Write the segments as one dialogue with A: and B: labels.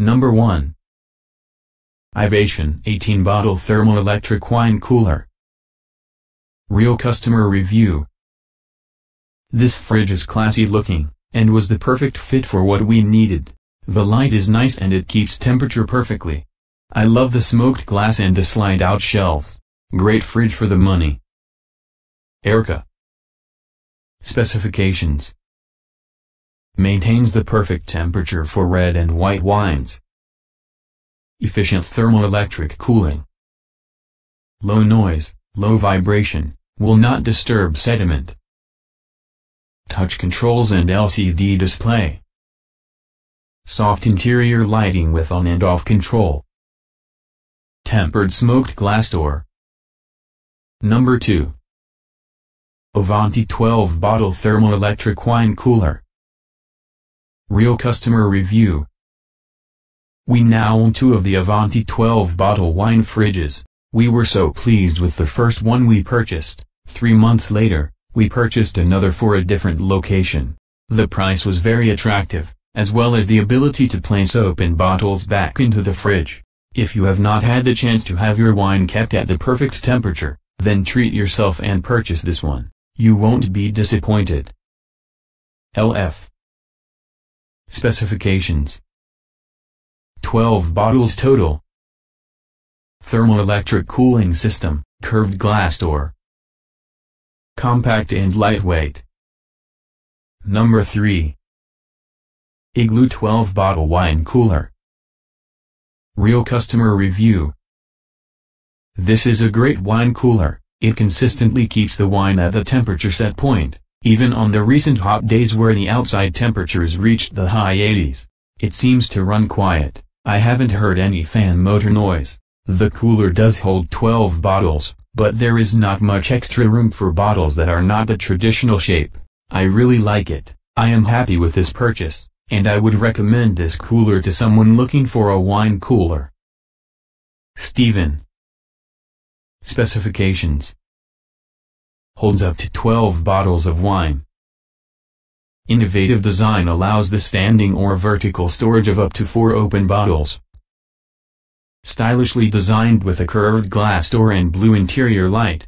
A: Number 1. Ivation 18 Bottle Thermoelectric Wine Cooler. Real customer review. This fridge is classy looking, and was the perfect fit for what we needed. The light is nice and it keeps temperature perfectly. I love the smoked glass and the slide-out shelves. Great fridge for the money. Erica. Specifications. Maintains the perfect temperature for red and white wines. Efficient thermoelectric cooling. Low noise, low vibration, will not disturb sediment. Touch controls and LCD display. Soft interior lighting with on and off control. Tempered smoked glass door. Number 2. Avanti 12 Bottle Thermoelectric Wine Cooler. Real customer review. We now own two of the Avanti 12 bottle wine fridges. We were so pleased with the first one we purchased. Three months later, we purchased another for a different location. The price was very attractive, as well as the ability to place open bottles back into the fridge. If you have not had the chance to have your wine kept at the perfect temperature, then treat yourself and purchase this one. You won't be disappointed. LF Specifications 12 bottles total. Thermoelectric cooling system, curved glass door. Compact and lightweight. Number 3. Igloo 12 bottle wine cooler. Real customer review. This is a great wine cooler, it consistently keeps the wine at the temperature set point, even on the recent hot days where the outside temperatures reached the high 80s. It seems to run quiet, I haven't heard any fan motor noise. The cooler does hold 12 bottles, but there is not much extra room for bottles that are not the traditional shape. I really like it, I am happy with this purchase, and I would recommend this cooler to someone looking for a wine cooler. Stephen Specifications Holds up to 12 bottles of wine. Innovative design allows the standing or vertical storage of up to four open bottles. Stylishly designed with a curved glass door and blue interior light.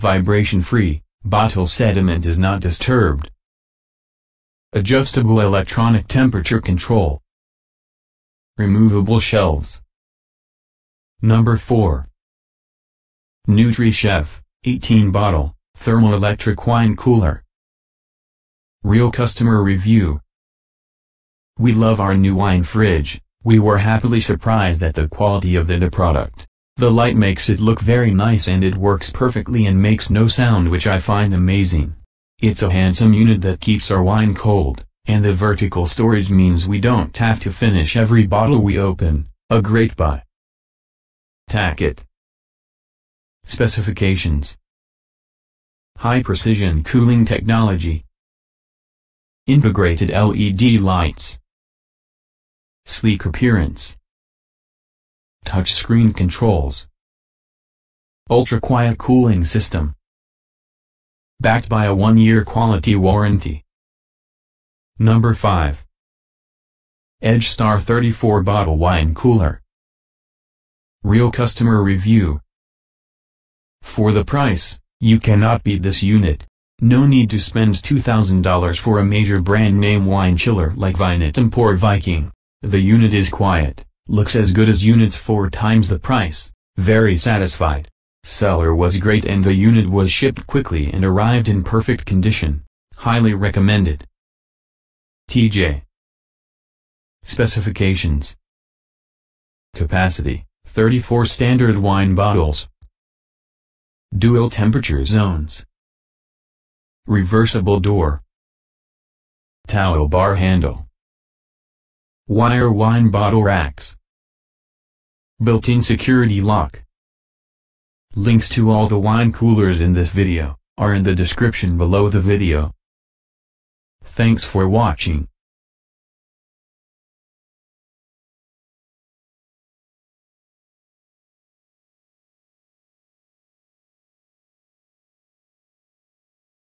A: Vibration-free, bottle sediment is not disturbed. Adjustable electronic temperature control. Removable shelves. Number 4. NutriChef, 18 bottle, thermoelectric wine cooler. Real customer review. We love our new wine fridge, we were happily surprised at the quality of the product. The light makes it look very nice and it works perfectly and makes no sound which I find amazing. It's a handsome unit that keeps our wine cold, and the vertical storage means we don't have to finish every bottle we open, a great buy. Tackett Specifications High precision cooling technology Integrated LED lights. Sleek appearance. Touchscreen controls. Ultra-quiet cooling system. Backed by a one-year quality warranty. Number 5. EdgeStar 34 Bottle Wine Cooler. Real customer review. For the price, you cannot beat this unit. No need to spend $2,000 for a major brand name wine chiller like Vinetum Pour Viking. The unit is quiet, looks as good as units four times the price, very satisfied. Seller was great and the unit was shipped quickly and arrived in perfect condition. Highly recommended. TJ Specifications Capacity, 34 standard wine bottles. Dual temperature zones. Reversible door. Towel bar handle. Wire wine bottle racks. Built-in security lock. Links to all the wine coolers in this video, are in the description below the video. Thanks for watching.